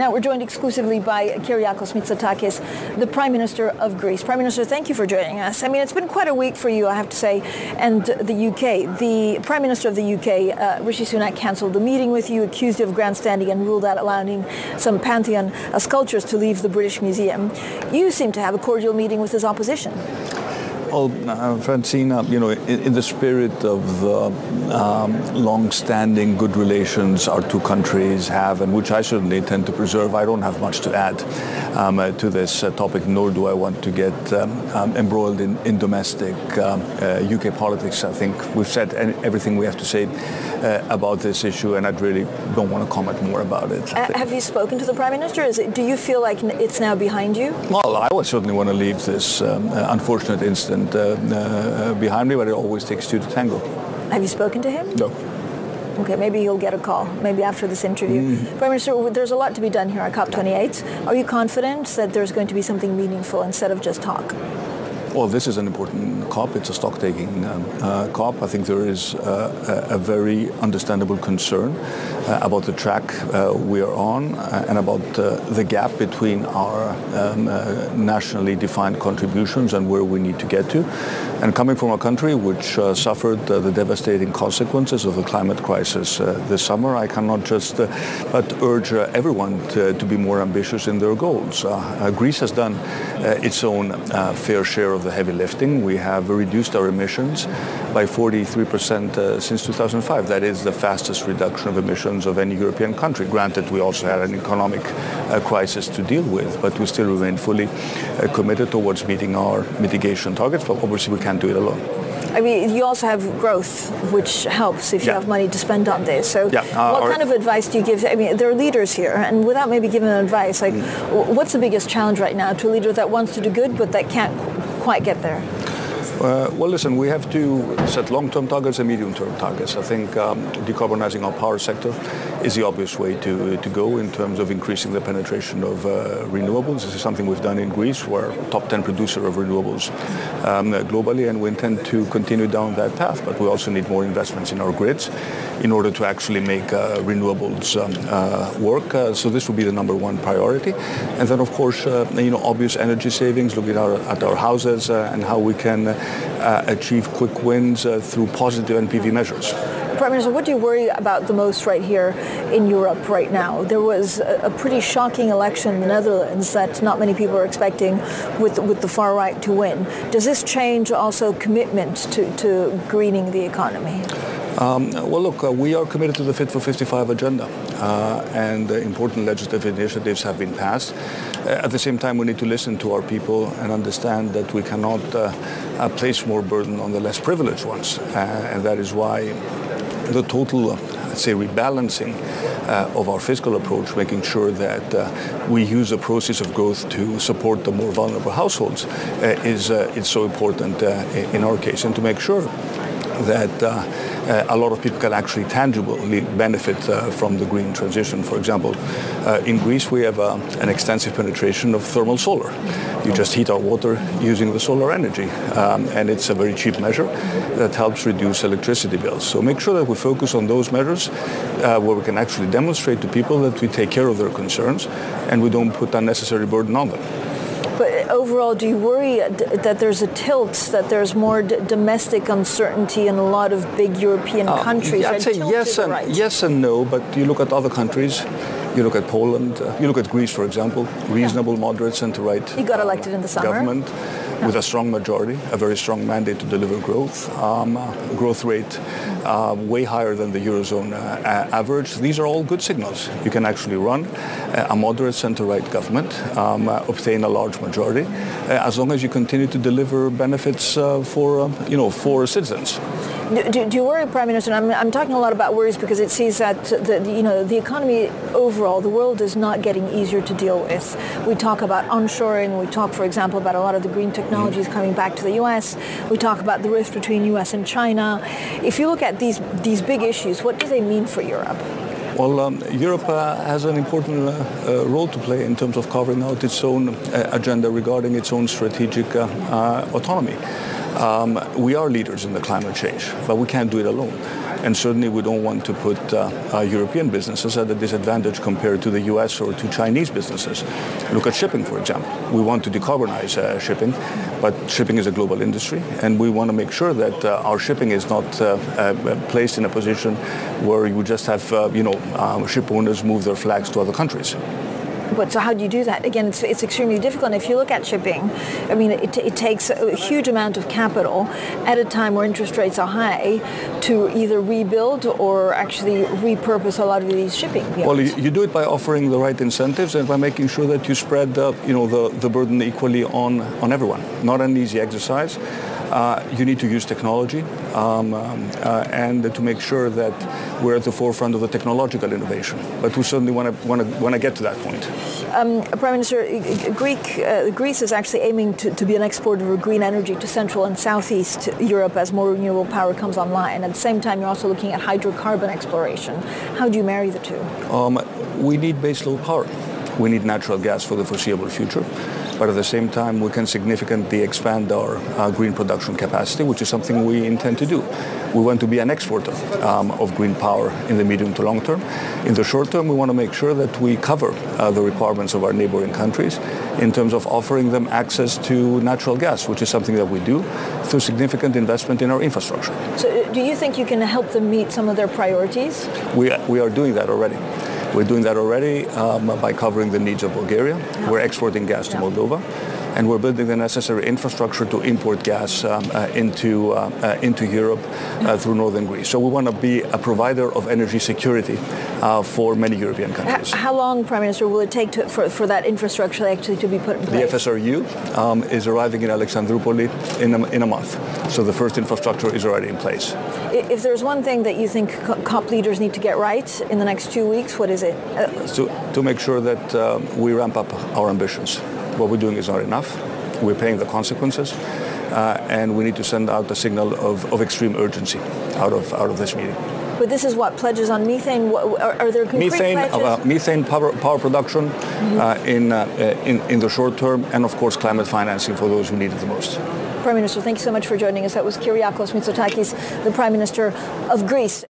Now we're joined exclusively by Kyriakos Mitsotakis, the Prime Minister of Greece. Prime Minister, thank you for joining us. I mean, it's been quite a week for you, I have to say, and the UK. The Prime Minister of the UK, uh, Rishi Sunak, cancelled the meeting with you, accused you of grandstanding and ruled out allowing some Parthenon sculptures to leave the British Museum. You seem to have a cordial meeting with his opposition. Well, uh, Francine, you know, in, in, the spirit of the um, long-standing good relations our two countries have, and which I certainly intend to preserve, I don't have much to add um, uh, to this uh, topic, nor do I want to get um, um embroiled in, in domestic UK um, uh, politics. I think we've said everything we have to say uh, about this issue, and I really don't want to comment more about it. Have you spoken to the Prime Minister? It, do you feel like it's now behind you? Well, I would certainly want to leave this um, unfortunate incident uh, uh, behind me, but it always takes two to tango. Have you spoken to him? No. Okay, maybe you'll get a call, maybe after this interview. Mm. Prime Minister, there's a lot to be done here at COP28. Are you confident that there's going to be something meaningful instead of just talk? Well, this is an important COP. It's a stock-taking um, uh, COP. I think there is uh, a, very understandable concern uh, about the track uh, we are on uh, and about uh, the gap between our um, nationally defined contributions and where we need to get to. And coming from a country which suffered the devastating consequences of the climate crisis this summer, I cannot just but urge everyone to, to, be more ambitious in their goals. Greece has done its own fair share of of the heavy lifting. We have reduced our emissions by 43% uh, since 2005. That is the fastest reduction of emissions of any European country. Granted, we also had an economic uh, crisis to deal with, but we still remain fully uh, committed towards meeting our mitigation targets, but obviously we can't do it alone. I mean, you also have growth, which helps if you yeah. have money to spend on this. So, yeah. uh, what kind of advice do you give? I mean, there are leaders here, and without maybe giving advice, like, mm. what's the biggest challenge right now to a leader that wants to do good but that can't quite get there? Uh, well, listen, we have to set long-term targets and medium-term targets. I think um, decarbonizing our power sector is the obvious way to, to go in terms of increasing the penetration of uh, renewables. This is something we've done in Greece. We're top 10 producer of renewables um, globally, and we intend to continue down that path. But we also need more investments in our grids in order to actually make uh, renewables um, uh, work. Uh, so this will be the number one priority. And then, of course, you know, obvious energy savings, looking at our, at our houses and how we can uh, achieve quick wins uh, through positive NPV measures. Prime Minister, what do you worry about the most right here in Europe right now? There was a, pretty shocking election in the Netherlands that not many people are expecting with, with the far right to win. Does this change also commitment to, to greening the economy? Um, well, look, uh, we are committed to the Fit for 55 agenda, uh, and uh, important legislative initiatives have been passed. Uh, at the same time, we need to listen to our people and understand that we cannot uh, uh, place more burden on the less privileged ones, and that is why the total, let's say, rebalancing of our fiscal approach, making sure that we use the process of growth to support the more vulnerable households, is, is so important in our case, and to make sure that uh, uh, a lot of people can actually tangibly benefit uh, from the green transition. For example, uh, in Greece we have an extensive penetration of thermal solar. You just heat our water using the solar energy, um, and it's a very cheap measure that helps reduce electricity bills. So make sure that we focus on those measures where we can actually demonstrate to people that we take care of their concerns and we don't put unnecessary burden on them. But overall, do you worry that there's a tilt, that there's more domestic uncertainty in a lot of big European uh, countries? I'd say yes and, right? yes and no, but you look at other countries, you look at Poland, uh, you look at Greece, for example, reasonable, yeah. moderate, center-right. You got elected in the summer. Government with a strong majority, a very strong mandate to deliver growth, um, uh, growth rate uh, way higher than the Eurozone uh, average. These are all good signals. You can actually run a moderate center-right government, um, uh, obtain a large majority, uh, as long as you continue to deliver benefits uh, for, you know, for citizens. Do, do, you worry, Prime Minister? I'm, I'm, talking a lot about worries because it sees that the, you know the economy overall, the world is not getting easier to deal with. We talk about onshoring. We talk, for example, about a lot of the green technologies mm. coming back to the U.S. We talk about the rift between U.S. and China. If you look at these these big issues, what do they mean for Europe? Well, um, Europe uh, has an important uh, uh, role to play in terms of carving out its own uh, agenda regarding its own strategic uh, uh, autonomy. Um, we are leaders in the climate change, but we can't do it alone. And certainly we don't want to put uh, uh, European businesses at a disadvantage compared to the US or to Chinese businesses. Look at shipping, for example. We want to decarbonize uh, shipping, but shipping is a global industry, and we want to make sure that uh, our shipping is not uh, uh, placed in a position where you just have, you know, um, ship owners move their flags to other countries. But so how do you do that? Again, it's, it's extremely difficult. And if you look at shipping, I mean, it, it takes a huge amount of capital at a time where interest rates are high to either rebuild or actually repurpose a lot of these shipping. Well, you, you, do it by offering the right incentives and by making sure that you spread, the, you know, the, the burden equally on, on everyone. Not an easy exercise. Uh, you need to use technology um, uh, and to make sure that we're at the forefront of the technological innovation. But we certainly want to want to want to get to that point. Um, Prime Minister, Greek, uh, Greece is actually aiming to, to, be an exporter of green energy to Central and Southeast Europe as more renewable power comes online. At the same time, you're also looking at hydrocarbon exploration. How do you marry the two? Um, we need baseload power. We need natural gas for the foreseeable future but at the same time we can significantly expand our uh, green production capacity, which is something we intend to do. We want to be an exporter um, of green power in the medium to long term. In the short term, we want to make sure that we cover uh, the requirements of our neighboring countries in terms of offering them access to natural gas, which is something that we do through significant investment in our infrastructure. So do you think you can help them meet some of their priorities? We, we are doing that already. We're doing that already um, by covering the needs of Bulgaria. We're exporting gas to. Moldova and we're building the necessary infrastructure to import gas um, uh, into uh, uh, into Europe uh, through northern Greece. So we want to be a provider of energy security uh, for many European countries. How long, Prime Minister, will it take to, for, for that infrastructure actually to be put in place? The FSRU um, is arriving in Alexandroupoli in a, in a month. So the first infrastructure is already in place. If there's one thing that you think COP leaders need to get right in the next two weeks, what is it? to, to make sure that uh, we ramp up our ambitions what we're doing is not enough. We're paying the consequences. Uh, and we need to send out a signal of, of extreme urgency out of, out of this meeting. But this is what pledges on methane. Are, are there concrete methane, pledges? Uh, methane power, power production mm-hmm. uh, in, uh, in in the short term, and of course climate financing for those who need it the most. Prime Minister, thank you so much for joining us. That was Kyriakos Mitsotakis, the Prime Minister of Greece.